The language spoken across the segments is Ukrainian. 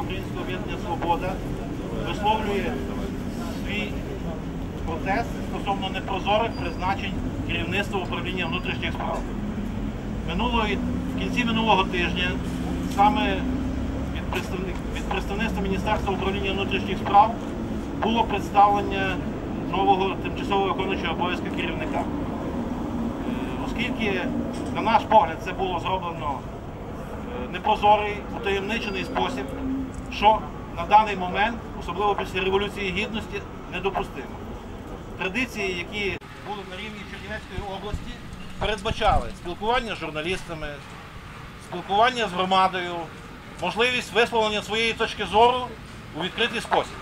Українського об'єднання Свобода висловлює свій протест стосовно непрозорих призначень керівництва управління внутрішніх справ. Минулої, В кінці минулого тижня саме від, представник, від представництва Міністерства управління внутрішніх справ було представлення нового тимчасово виконуючого обов'язка керівника. Е, оскільки, на наш погляд, це було зроблено е, непрозорий, утаємничений спосіб що на даний момент, особливо після Революції Гідності, недопустимо. Традиції, які були на рівні Чернівецької області, передбачали спілкування з журналістами, спілкування з громадою, можливість висловлення своєї точки зору у відкритий спосіб.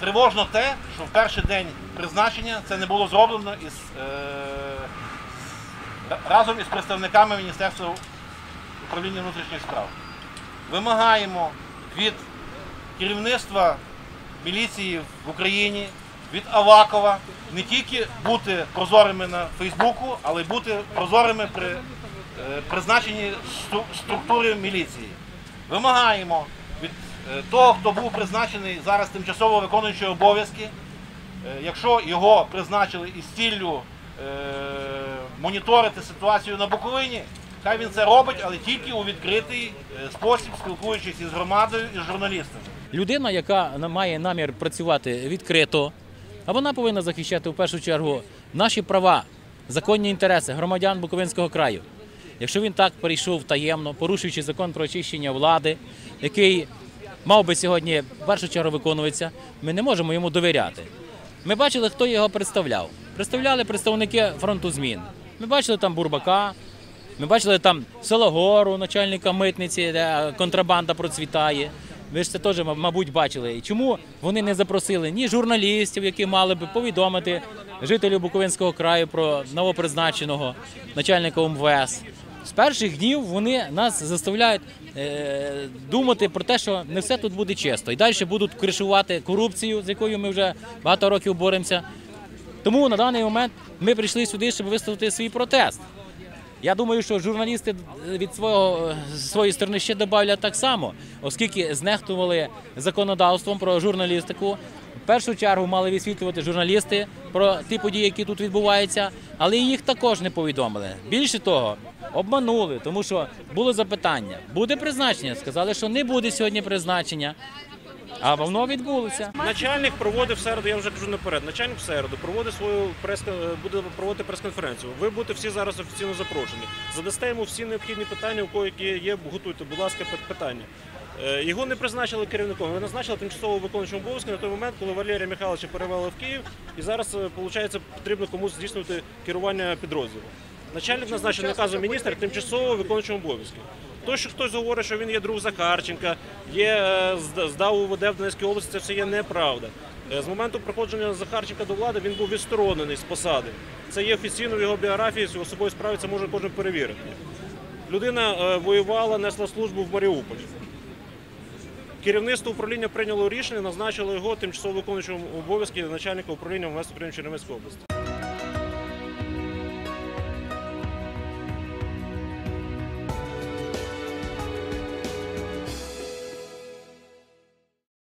Тривожно те, що в перший день призначення це не було зроблено із, е, разом із представниками Міністерства управління внутрішніх справ. Вимагаємо від керівництва міліції в Україні, від Авакова не тільки бути прозорими на Фейсбуку, але й бути прозорими при е, призначенні структури міліції. Вимагаємо від е, того, хто був призначений зараз тимчасово виконуючий обов'язки, е, якщо його призначили із ціллю моніторити ситуацію на Буковині, хай він це робить, але тільки у відкритий е, спосіб, спілкуючись із громадою і з журналістами. Людина, яка має намір працювати відкрито, а вона повинна захищати в першу чергу наші права, законні інтереси громадян Буковинського краю. Якщо він так перейшов таємно, порушуючи закон про очищення влади, який мав би сьогодні в першу чергу виконуватися, ми не можемо йому довіряти. Ми бачили, хто його представляв. Представляли представники фронту змін. Ми бачили там Бурбака, ми бачили там Сологору, начальника митниці, де контрабанда процвітає. Ви ж це теж, мабуть, бачили. І чому вони не запросили ні журналістів, які мали би повідомити жителів Буковинського краю про новопризначеного начальника МВС. З перших днів вони нас заставляють е, думати про те, що не все тут буде чисто. І далі будуть кришувати корупцію, з якою ми вже багато років боремося. Тому на даний момент ми прийшли сюди, щоб висловити свій протест. Я думаю, що журналісти від свого своєї сторони ще додавлять так само, оскільки знехтували законодавством про журналістику. В першу чергу мали висвітлювати журналісти про ті події, які тут відбуваються, але їх також не повідомили. Більше того, обманули, тому що було запитання: буде призначення? Сказали, що не буде сьогодні призначення, а воно відбулося. Начальник проводив середу, я вже кажу наперед. Начальник в середу проводить свою прес буде проводити прес-конференцію. Ви будете всі зараз офіційно запрошені. Задасте йому всі необхідні питання, у кого які є, готуйте, будь ласка, питання. Е, Його не призначили керівником, його назначили тимчасово виконуючим обов'язки на той момент, коли Валерія Михайловича перевели в Київ, і зараз виходить, потрібно комусь здійснювати керування підрозділом. Начальник назначений наказом міністра тимчасово виконуючим обов'язки. То, що хтось говорить, що він є друг Захарченка, є е, зда- здав УВД в Донецькій області, це все є неправда. Е, З моменту приходження Захарченка до влади він був відсторонений з посади. Це є офіційно в його біографії, з особової справи це може кожен перевірити. Людина е, воювала, несла службу в Маріуполі. Керівництво управління прийняло рішення, назначило його тимчасово виконуючим обов'язки начальника управління України Чернівецької області.